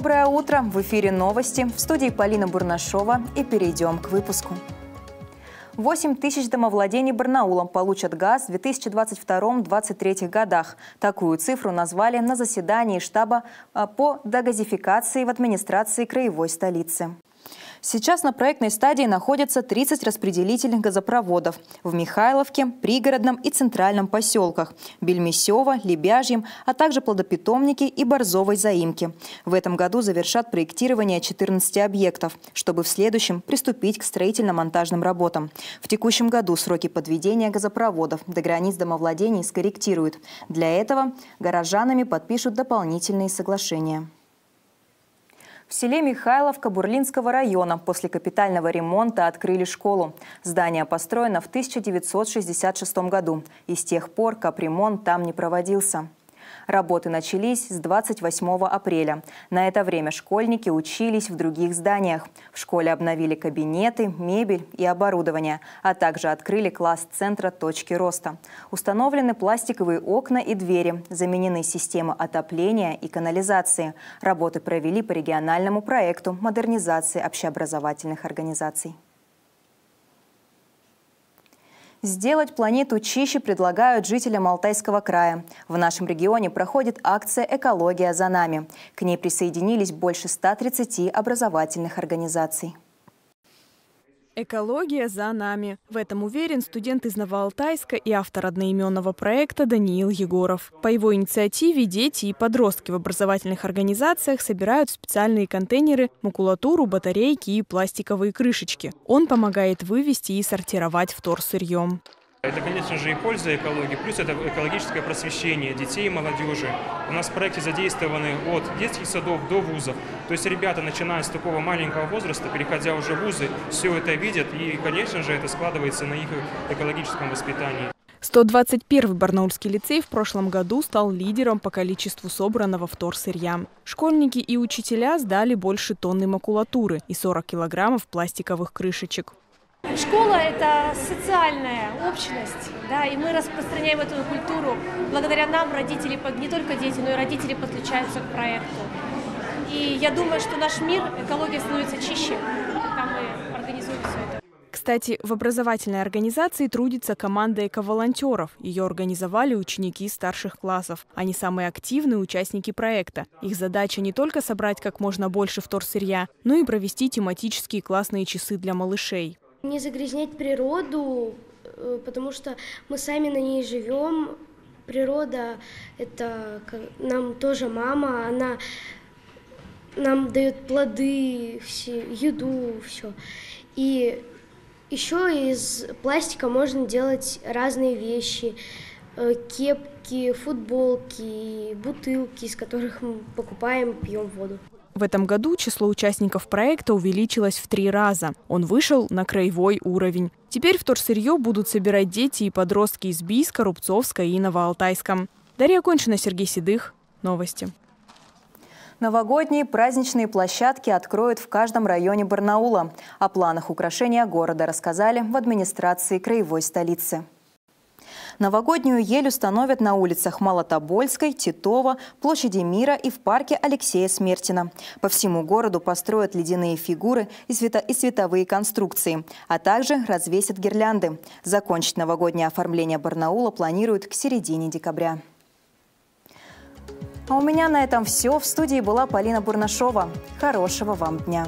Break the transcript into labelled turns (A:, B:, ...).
A: Доброе утро! В эфире новости. В студии Полина Бурнашова. И перейдем к выпуску. 8 тысяч домовладений Барнаулом получат газ в 2022-2023 годах. Такую цифру назвали на заседании штаба а, по дегазификации в администрации краевой столицы. Сейчас на проектной стадии находятся 30 распределительных газопроводов в Михайловке, Пригородном и Центральном поселках, Бельмесево, Лебяжьем, а также плодопитомнике и Борзовой заимке. В этом году завершат проектирование 14 объектов, чтобы в следующем приступить к строительно-монтажным работам. В текущем году сроки подведения газопроводов до границ домовладений скорректируют. Для этого горожанами подпишут дополнительные соглашения. В селе Михайловка Бурлинского района после капитального ремонта открыли школу. Здание построено в 1966 году, и с тех пор капремонт там не проводился. Работы начались с 28 апреля. На это время школьники учились в других зданиях. В школе обновили кабинеты, мебель и оборудование, а также открыли класс центра точки роста. Установлены пластиковые окна и двери, заменены системы отопления и канализации. Работы провели по региональному проекту модернизации общеобразовательных организаций. Сделать планету чище предлагают жителям Алтайского края. В нашем регионе проходит акция «Экология за нами». К ней присоединились больше 130 образовательных организаций.
B: Экология за нами. В этом уверен студент из Новоалтайска и автор одноименного проекта Даниил Егоров. По его инициативе дети и подростки в образовательных организациях собирают специальные контейнеры, макулатуру, батарейки и пластиковые крышечки. Он помогает вывести и сортировать вторсырьем.
C: Это, конечно же, и польза экологии, плюс это экологическое просвещение детей и молодежи. У нас в проекте задействованы от детских садов до вузов. То есть ребята, начиная с такого маленького возраста, переходя уже в вузы, все это видят, и, конечно же, это складывается на их экологическом воспитании.
B: 121-й Барнаульский лицей в прошлом году стал лидером по количеству собранного вторсырья. Школьники и учителя сдали больше тонны макулатуры и 40 килограммов пластиковых крышечек.
D: Школа – это социальная общность, да, и мы распространяем эту культуру. Благодаря нам родители, не только дети, но и родители подключаются к проекту. И я думаю, что наш мир, экология становится чище, когда мы организуем все это.
B: Кстати, в образовательной организации трудится команда эко-волонтеров. Ее организовали ученики старших классов. Они самые активные участники проекта. Их задача не только собрать как можно больше вторсырья, но и провести тематические классные часы для малышей.
E: Не загрязнять природу, э, потому что мы сами на ней живем. Природа – это нам тоже мама, она нам дает плоды, все, еду, все. И еще из пластика можно делать разные вещи, э, кепки, футболки, бутылки, из которых мы покупаем, пьем воду.
B: В этом году число участников проекта увеличилось в три раза. Он вышел на краевой уровень. Теперь вторсырье будут собирать дети и подростки из Бийска, Рубцовска и Новоалтайска. Дарья Кончина, Сергей Седых. Новости.
A: Новогодние праздничные площадки откроют в каждом районе Барнаула. О планах украшения города рассказали в администрации краевой столицы. Новогоднюю ель установят на улицах Малотобольской, Титова, площади Мира и в парке Алексея Смертина. По всему городу построят ледяные фигуры и, свето и световые конструкции, а также развесят гирлянды. Закончить новогоднее оформление Барнаула планируют к середине декабря. А у меня на этом все. В студии была Полина Бурнашова. Хорошего вам дня!